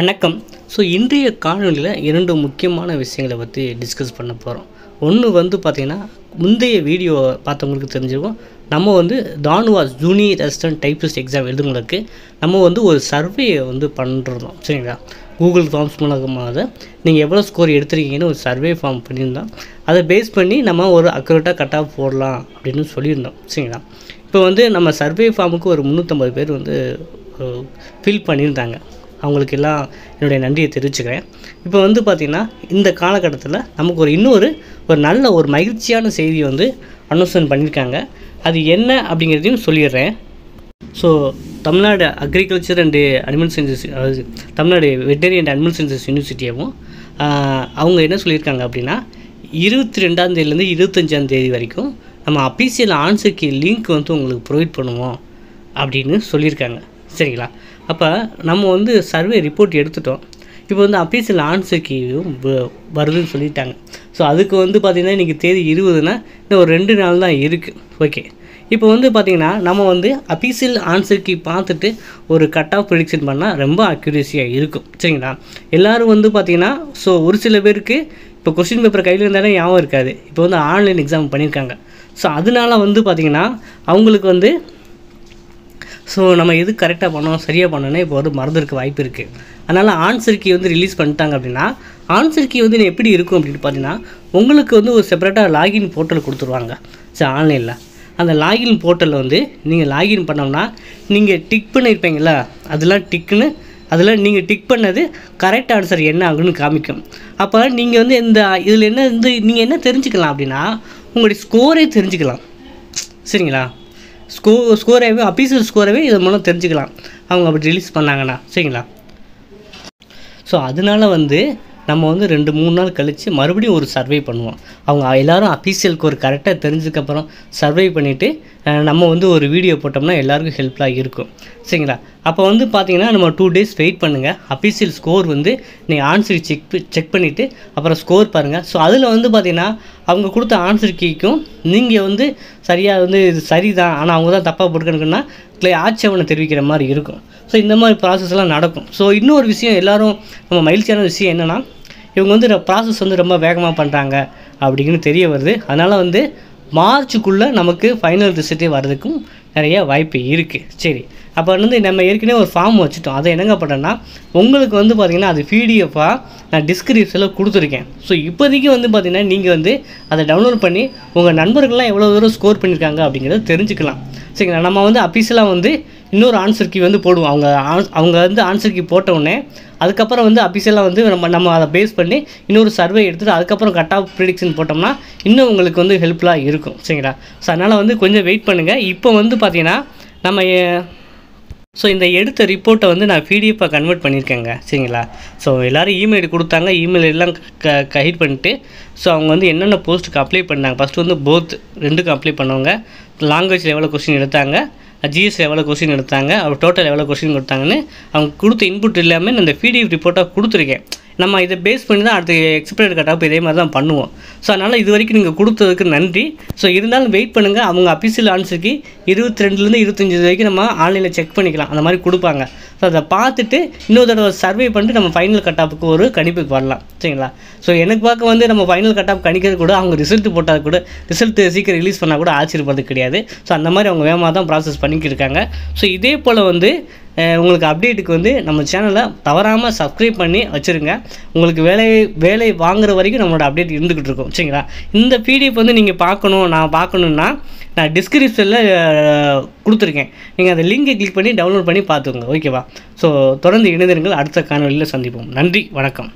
வணக்கம். ஸோ இன்றைய காணொலியில் இரண்டு முக்கியமான விஷயங்களை பற்றி டிஸ்கஸ் பண்ண போகிறோம் ஒன்று வந்து பார்த்திங்கன்னா முந்தைய வீடியோ பார்த்தவங்களுக்கு தெரிஞ்சிருக்கும். நம்ம வந்து TANUVAS junior assistant typist exam எழுதுங்களுக்கு நம்ம வந்து ஒரு சர்வேயை வந்து பண்ணுறோம் சரிங்களா? கூகுள் ஃபார்ம்ஸ் மூலமாக நீங்கள் எவ்வளோ ஸ்கோர் எடுத்திருக்கீங்கன்னு ஒரு சர்வே ஃபார்ம் பண்ணியிருந்தோம். அதை பேஸ் பண்ணி நம்ம ஒரு அக்யூரேட்டாக கட் ஆஃப் போடலாம் அப்படின்னு சொல்லியிருந்தோம். சரிங்களா? இப்போ வந்து நம்ம சர்வே ஃபார்முக்கு ஒரு முந்நூற்றம்பது பேர் வந்து ஃபில் பண்ணியிருந்தாங்க. அவங்களுக்கு எல்லாம் என்னுடைய நன்றியை தெரிவிச்சுக்கிறேன். இப்போ வந்து பார்த்திங்கன்னா இந்த காலகட்டத்தில் நமக்கு ஒரு இன்னொரு ஒரு நல்ல ஒரு மகிழ்ச்சியான செய்தியை வந்து அனௌன்ஸ்மெண்ட் பண்ணியிருக்காங்க. அது என்ன அப்படிங்கிறதையும் சொல்லிடுறேன். So Tamil Nadu agriculture and animal sciences அதாவது Tamil Nadu veterinary and animal sciences யூனிவர்சிட்டியாகவும் அவங்க என்ன சொல்லியிருக்காங்க அப்படின்னா இருபத்தி ரெண்டாம் தேதியிலேருந்து இருபத்தஞ்சாம் தேதி வரைக்கும் நம்ம அபிஷியல் ஆன்சருக்கு லிங்க் வந்து உங்களுக்கு ப்ரொவைட் பண்ணுவோம் அப்படின்னு சொல்லியிருக்காங்க. சரிங்களா? அப்போ நம்ம வந்து சர்வே ரிப்போர்ட் எடுத்துட்டோம். இப்போ வந்து அபிஷியல் ஆன்சர்க்கியும் வருதுன்னு சொல்லிட்டாங்க. ஸோ அதுக்கு வந்து பார்த்திங்கன்னா இன்றைக்கி தேதி இருபதுன்னா இன்னும் ஒரு ரெண்டு நாள் தான் இருக்குது ஓகே இப்போ வந்து பார்த்திங்கன்னா நம்ம வந்து அபிஷியல் ஆன்சர் கீ பார்த்துட்டு ஒரு கட் ஆஃப் ப்ரிடிக்ஷன் பண்ணால் ரொம்ப அக்யூரேசியாக இருக்கும். சரிங்களா? எல்லோரும் வந்து பார்த்திங்கன்னா ஸோ ஒரு சில பேருக்கு இப்போ கொஸ்டின் பேப்பர் கையில் இருந்தாலே ஞாபகம் இருக்காது. இப்போ வந்து ஆன்லைன் எக்ஸாம் பண்ணியிருக்காங்க ஸோ அதனால வந்து பார்த்திங்கன்னா அவங்களுக்கு வந்து ஸோ நம்ம எது கரெக்டாக பண்ணோம் சரியாக பண்ணோன்னா இப்போ வந்து மறந்துருக்க வாய்ப்பு இருக்குது அதனால் ஆன்சர் கீ வந்து ரிலீஸ் பண்ணிட்டாங்க அப்படின்னா ஆன்சர் கீ வந்து எப்படி இருக்கும் அப்படின்னு பார்த்தீங்கன்னா உங்களுக்கு வந்து ஒரு செப்பரேட்டாக லாகின் போர்ட்டல் கொடுத்துருவாங்க. சரி ஆன்லைனில் அந்த லாகின் போர்ட்டலில் வந்து நீங்கள் லாகின் பண்ணோம்னா நீங்கள் டிக் பண்ணியிருப்பீங்களா அதெல்லாம் டிக்குன்னு அதில் நீங்கள் டிக் பண்ணது கரெக்ட் ஆன்சர் என்ன ஆகுன்னு காமிக்கும். அப்போ நீங்கள் வந்து இந்த இதில் என்ன வந்து நீங்கள் என்ன தெரிஞ்சுக்கலாம் அப்படின்னா உங்களுடைய ஸ்கோரே தெரிஞ்சுக்கலாம். சரிங்களா? ஸ்கோ ஸ்கோரவே அஃபீஷியல் ஸ்கோரவே இதன் மூலம் தெரிஞ்சுக்கலாம். அவங்க அப்படி ரிலீஸ் பண்ணாங்கன்னா சரிங்களா? ஸோ அதனால வந்து நம்ம வந்து ரெண்டு மூணு நாள் கழித்து மறுபடியும் ஒரு சர்வே பண்ணுவோம். அவங்க எல்லோரும் அஃபீஷியலுக்கு ஒரு கரெக்டாக தெரிஞ்சதுக்கப்புறம் சர்வே பண்ணிவிட்டு நம்ம வந்து ஒரு வீடியோ போட்டோம்னா எல்லாருக்கும் ஹெல்ப்ஃபுல்லாக இருக்கும். சரிங்களா? அப்போ வந்து பார்த்திங்கன்னா நம்ம டூ டேஸ் வெயிட் பண்ணுங்கள் அஃபீஷியல் ஸ்கோர் வந்து நீங்கள் ஆன்சர் செக் செக் பண்ணிவிட்டு அப்புறம் ஸ்கோர் பாருங்கள் ஸோ அதில் வந்து பார்த்திங்கன்னா அவங்க கொடுத்த ஆன்சர் கீக்கும் நீங்கள் வந்து சரியாக வந்து இது சரிதான். ஆனால் அவங்க தான் தப்பாக போட்டுக்கணுன்னா க்ளே ஆட்சேபனை தெரிவிக்கிற மாதிரி இருக்கும். ஸோ இந்த மாதிரி ப்ராசஸ்லாம் நடக்கும். ஸோ இன்னொரு விஷயம் எல்லோரும் நம்ம மகிழ்ச்சியான விஷயம் என்னென்னா இவங்க வந்து ப்ராசஸ் வந்து ரொம்ப வேகமாக பண்ணுறாங்க அப்படிங்கன்னு தெரிய வருது. அதனால் வந்து மார்ச்சுக்குள்ளே நமக்கு ஃபைனல் ரிசல்ட்டே வர்றதுக்கும் நிறைய வாய்ப்பு இருக்குது சரி. அப்போ வந்து நம்ம ஏற்கனவே ஒரு ஃபார்ம் வச்சுட்டோம். அதை என்னங்க பண்ணேன்னா உங்களுக்கு வந்து பார்த்திங்கன்னா அது பிடிஎஃபாக நான் டிஸ்கிரிப்ஷனில் கொடுத்துருக்கேன். ஸோ இப்போதைக்கு வந்து பார்த்திங்கன்னா நீங்கள் வந்து அதை டவுன்லோட் பண்ணி உங்கள் நண்பர்கள்லாம் எவ்வளோ தூரம் ஸ்கோர் பண்ணியிருக்காங்க அப்படிங்கிறத தெரிஞ்சுக்கலாம். சரிங்களா? நம்ம வந்து அஃபீஷியலாக வந்து இன்னொரு ஆன்சர் கீ வந்து போடுவோம். அவங்க அவங்க வந்து ஆன்சர் கீ போட்ட உடனே அதுக்கப்புறம் வந்து அஃபிஷியலாக வந்து நம்ம நம்ம அதை பேஸ் பண்ணி இன்னொரு சர்வே எடுத்துகிட்டு அதுக்கப்புறம் கட் ஆஃப் ப்ரிடிக்ஷன் போட்டோம்னா இன்னும் உங்களுக்கு வந்து ஹெல்ப்ஃபுல்லாக இருக்கும். சரிங்களா? ஸோ அதனால் வந்து கொஞ்சம் வெயிட் பண்ணுங்கள் இப்போ வந்து பார்த்திங்கன்னா நம்ம ஸோ இந்த எடுத்த ரிப்போர்ட்டை வந்து நான் பிடிஎஃபாக கன்வெர்ட் பண்ணியிருக்கேங்க சரிங்களா? ஸோ எல்லோரும் இமெயில் கொடுத்தாங்க இமெயில் எல்லாம் க கைட் பண்ணிட்டு ஸோ அவங்க வந்து என்னென்ன போஸ்ட்டுக்கு அப்ளை பண்ணாங்க? ஃபஸ்ட்டு வந்து போத் ரெண்டுக்கும் அப்ளை பண்ணவங்க லாங்குவேஜில் எவ்வளோ கொஸ்டின் எடுத்தாங்க ஜிஎஸ்ல எவ்வளோ கொஸ்டின் எடுத்தாங்க அவர் டோட்டல் எவ்வளோ கொஸ்டின் கொடுத்தாங்கன்னு அவங்க கொடுத்த இன்புட் எல்லாமே நான் இந்த பிடிஎஃப் ரிப்போர்ட்டாக கொடுத்துருக்கேன். நம்ம இதை பேஸ் பண்ணி தான் அடுத்த எக்ஸ்பிரேட் கட்டாப் இதே மாதிரி தான் பண்ணுவோம். ஸோ அதனால் இது வரைக்கும் நீங்கள் கொடுத்ததுக்கு நன்றி. ஸோ இருந்தாலும் வெயிட் பண்ணுங்கள் அவங்க அஃபிஷியல் ஆன்சருக்கு இருபத்தி ரெண்டுலேருந்து இருபத்தஞ்சி வரைக்கும் நம்ம ஆன்லைனில் செக் பண்ணிக்கலாம். அந்த மாதிரி கொடுப்பாங்க. ஸோ அதை பார்த்துட்டு இன்னொரு தடவை சர்வே பண்ணிட்டு நம்ம ஃபைனல் கட்டாப்புக்கு ஒரு கணிப்புக்கு வரலாம். சரிங்களா? ஸோ எனக்கு பார்க்க வந்து நம்ம ஃபைனல் கட்டாப் கணிக்கிறது கூட அவங்க ரிசல்ட் போட்டால் கூட ரிசல்ட் சீக்கிரம் ரிலீஸ் பண்ணால் கூட ஆச்சரியப்படுறது கிடையாது. ஸோ அந்த மாதிரி அவங்க வேகமாக தான் ப்ராசஸ் பண்ணிக்கிட்டு இருக்காங்க. ஸோ இதே போல் வந்து உங்களுக்கு அப்டேட்டுக்கு வந்து நம்ம சேனலை தவறாமல் சப்ஸ்கிரைப் பண்ணி வச்சுருங்க. உங்களுக்கு வேலை வேலை வாங்குற வரைக்கும் நம்மளோட அப்டேட் இருந்துக்கிட்டு இருக்கும். சரிங்களா? இந்த பிடிஎஃப் வந்து நீங்கள் பார்க்கணும் நான் பார்க்கணுன்னா நான் டிஸ்கிரிப்ஷனில் கொடுத்துருக்கேன். நீங்கள் அந்த லிங்கை கிளிக் பண்ணி டவுன்லோட் பண்ணி பார்த்துக்கோங்க. ஓகேவா ஸோ தொடர்ந்து இணைந்திருங்கள். அடுத்த காணொலியில் சந்திப்போம். நன்றி வணக்கம்.